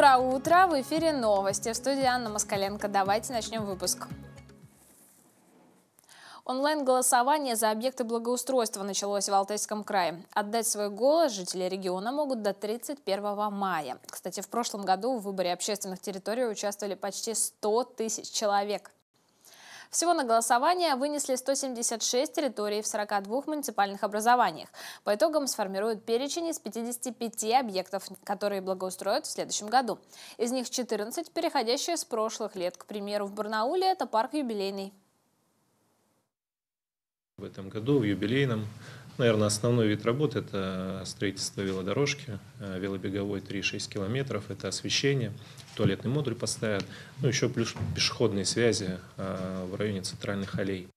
Доброе утро! В эфире новости. В студии Анна Москаленко. Давайте начнем выпуск. Онлайн-голосование за объекты благоустройства началось в Алтайском крае. Отдать свой голос жители региона могут до 31 мая. Кстати, в прошлом году в выборе общественных территорий участвовали почти 100 тысяч человек. Всего на голосование вынесли 176 территорий в 42 муниципальных образованиях. По итогам сформируют перечень из 55 объектов, которые благоустроят в следующем году. Из них 14 переходящие с прошлых лет. К примеру, в Барнауле это парк юбилейный. В этом году в юбилейном Наверное, основной вид работы – это строительство велодорожки, э, велобеговой 3,6 километров, это освещение, туалетный модуль поставят, ну еще плюс пешеходные связи э, в районе центральных аллей.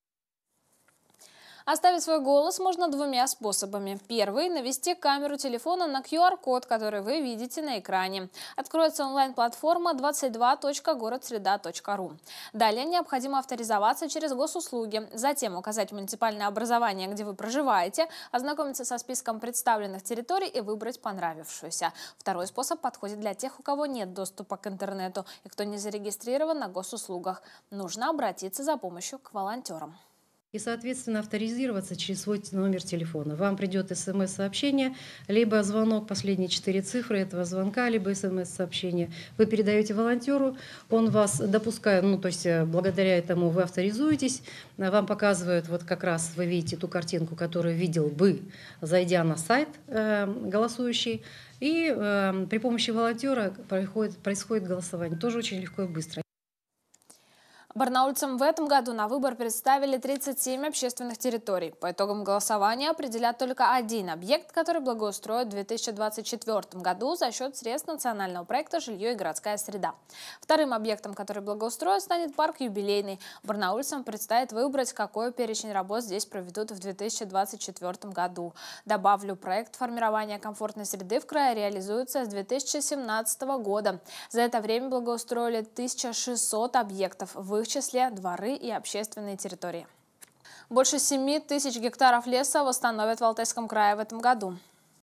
Оставить свой голос можно двумя способами. Первый – навести камеру телефона на QR-код, который вы видите на экране. Откроется онлайн-платформа 22.городсреда.ру. Далее необходимо авторизоваться через госуслуги, затем указать муниципальное образование, где вы проживаете, ознакомиться со списком представленных территорий и выбрать понравившуюся. Второй способ подходит для тех, у кого нет доступа к интернету и кто не зарегистрирован на госуслугах. Нужно обратиться за помощью к волонтерам и, соответственно, авторизироваться через свой номер телефона. Вам придет смс-сообщение, либо звонок, последние четыре цифры этого звонка, либо смс-сообщение. Вы передаете волонтеру, он вас допускает, ну, то есть э, благодаря этому вы авторизуетесь, вам показывают, вот как раз вы видите ту картинку, которую видел бы, зайдя на сайт э, голосующий, и э, при помощи волонтера происходит, происходит голосование. Тоже очень легко и быстро. Барнаульцам в этом году на выбор представили 37 общественных территорий. По итогам голосования определят только один объект, который благоустроят в 2024 году за счет средств национального проекта «Жилье и городская среда». Вторым объектом, который благоустроят, станет парк «Юбилейный». Барнаульцам предстоит выбрать, какой перечень работ здесь проведут в 2024 году. Добавлю, проект формирования комфортной среды в крае реализуется с 2017 года. За это время благоустроили 1600 объектов. В их числе дворы и общественные территории. Больше 7 тысяч гектаров леса восстановят в Алтайском крае в этом году.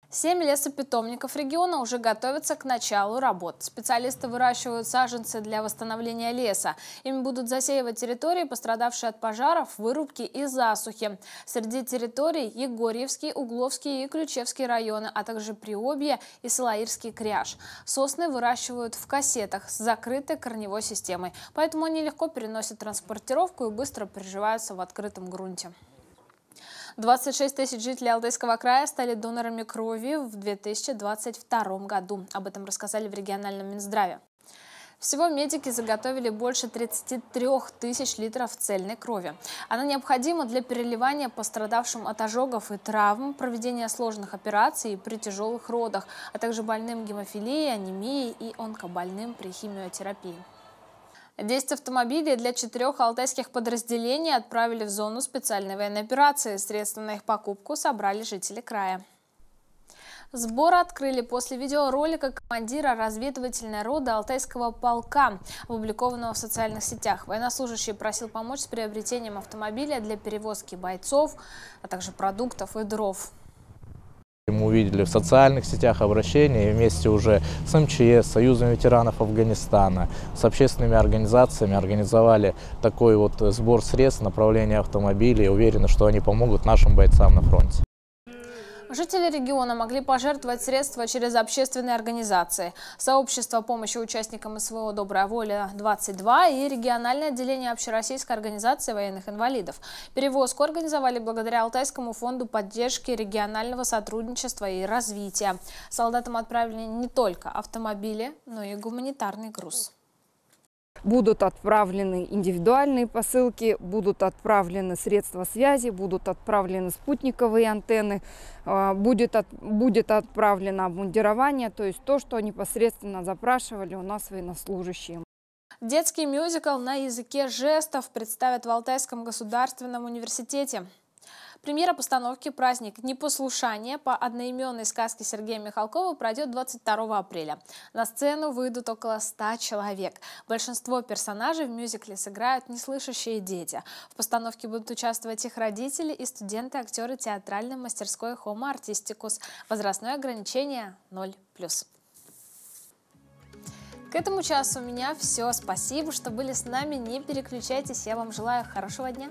Семь лесопитомников региона уже готовятся к началу работ. Специалисты выращивают саженцы для восстановления леса. Ими будут засеивать территории, пострадавшие от пожаров, вырубки и засухи. Среди территорий Егорьевский, Угловский и Ключевский районы, а также Приобье и Салаирский кряж. Сосны выращивают в кассетах с закрытой корневой системой, поэтому они легко переносят транспортировку и быстро приживаются в открытом грунте. 26 тысяч жителей Алтайского края стали донорами крови в 2022 году. Об этом рассказали в региональном Минздраве. Всего медики заготовили больше 33 тысяч литров цельной крови. Она необходима для переливания пострадавшим от ожогов и травм, проведения сложных операций при тяжелых родах, а также больным гемофилией, анемией и онкобольным при химиотерапии. 10 автомобилей для четырех алтайских подразделений отправили в зону специальной военной операции. Средства на их покупку собрали жители края. Сбор открыли после видеоролика командира разведывательной роды Алтайского полка, опубликованного в социальных сетях. Военнослужащий просил помочь с приобретением автомобиля для перевозки бойцов, а также продуктов и дров. Мы увидели в социальных сетях обращения вместе уже с МЧС, Союзом ветеранов Афганистана, с общественными организациями организовали такой вот сбор средств, направления автомобилей. Уверены, что они помогут нашим бойцам на фронте. Жители региона могли пожертвовать средства через общественные организации. Сообщество помощи участникам СВО «Добрая воля-22» и региональное отделение Общероссийской организации военных инвалидов. Перевозку организовали благодаря Алтайскому фонду поддержки регионального сотрудничества и развития. Солдатам отправили не только автомобили, но и гуманитарный груз. Будут отправлены индивидуальные посылки, будут отправлены средства связи, будут отправлены спутниковые антенны, а, будет, от, будет отправлено обмундирование, то есть то, что непосредственно запрашивали у нас военнослужащие. Детский мюзикл на языке жестов представят в Алтайском государственном университете. Премьера постановки «Праздник непослушания» по одноименной сказке Сергея Михалкова пройдет 22 апреля. На сцену выйдут около 100 человек. Большинство персонажей в мюзикле сыграют неслышащие дети. В постановке будут участвовать их родители и студенты-актеры театральной мастерской Homo Artisticus. Возрастное ограничение 0+. К этому часу у меня все. Спасибо, что были с нами. Не переключайтесь. Я вам желаю хорошего дня.